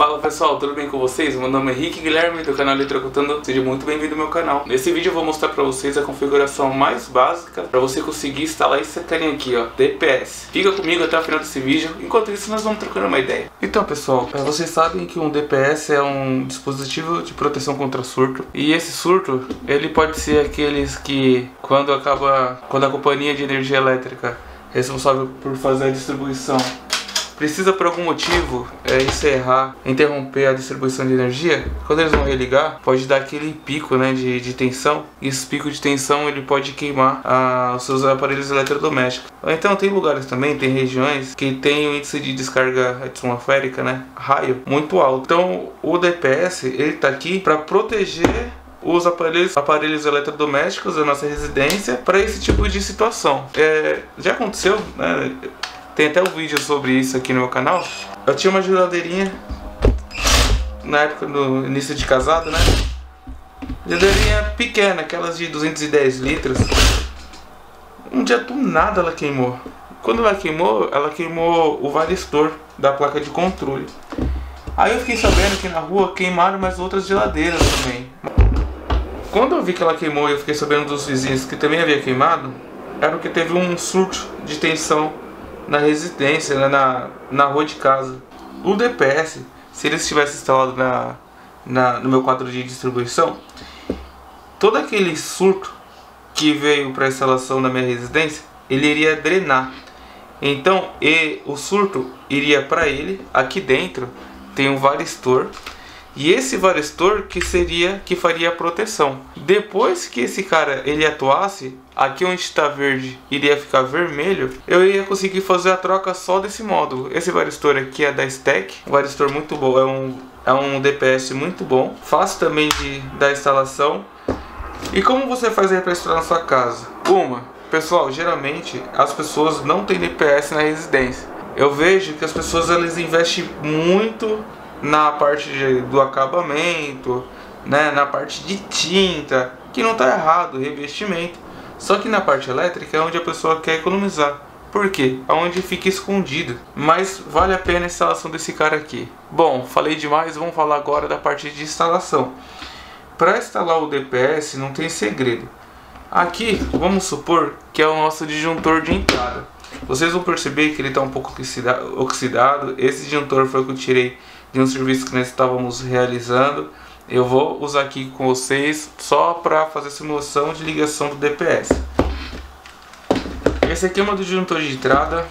Fala pessoal, tudo bem com vocês? Meu nome é Henrique Guilherme do canal Eletrocutando, seja muito bem-vindo ao meu canal. Nesse vídeo eu vou mostrar pra vocês a configuração mais básica para você conseguir instalar esse carinha aqui, ó, DPS. Fica comigo até o final desse vídeo, enquanto isso nós vamos trocando uma ideia. Então pessoal, vocês sabem que um DPS é um dispositivo de proteção contra surto e esse surto, ele pode ser aqueles que quando acaba, quando a companhia de energia elétrica responsável por fazer a distribuição precisa por algum motivo é, encerrar, interromper a distribuição de energia, quando eles vão religar, pode dar aquele pico né, de, de tensão. E esse pico de tensão ele pode queimar ah, os seus aparelhos eletrodomésticos. Então tem lugares também, tem regiões que tem o índice de descarga atmosférica, né, raio, muito alto. Então o DPS ele está aqui para proteger os aparelhos, aparelhos eletrodomésticos da nossa residência para esse tipo de situação. É, já aconteceu, né? Tem até um vídeo sobre isso aqui no meu canal. Eu tinha uma geladeirinha na época do início de casado, né? Geladeirinha pequena, aquelas de 210 litros. Um dia do nada ela queimou. Quando ela queimou, ela queimou o varistor da placa de controle. Aí eu fiquei sabendo que na rua queimaram mais outras geladeiras também. Quando eu vi que ela queimou e eu fiquei sabendo dos vizinhos que também havia queimado, era porque teve um surto de tensão na residência, né, na, na rua de casa. O DPS, se ele estivesse instalado na, na, no meu quadro de distribuição, todo aquele surto que veio para a instalação da minha residência, ele iria drenar. Então, e, o surto iria para ele, aqui dentro tem um varistor, e esse varistor que seria que faria a proteção. Depois que esse cara ele atuasse, aqui onde está verde iria ficar vermelho, eu ia conseguir fazer a troca só desse módulo. Esse varistor aqui é da Stack, um varistor muito bom, é um, é um DPS muito bom, fácil também de, da instalação. E como você faz aí para instalar na sua casa? Uma, pessoal, geralmente as pessoas não têm DPS na residência. Eu vejo que as pessoas elas investem muito na parte de, do acabamento, né, na parte de tinta, que não está errado, revestimento. Só que na parte elétrica é onde a pessoa quer economizar. Por quê? Aonde fica escondido. Mas vale a pena a instalação desse cara aqui. Bom, falei demais, vamos falar agora da parte de instalação. Para instalar o DPS não tem segredo. Aqui, vamos supor que é o nosso disjuntor de entrada. Vocês vão perceber que ele está um pouco oxidado. Esse disjuntor foi o que eu tirei de um serviço que nós estávamos realizando. Eu vou usar aqui com vocês só para fazer simulação de ligação do DPS. Esse aqui é o meu disjuntor de entrada.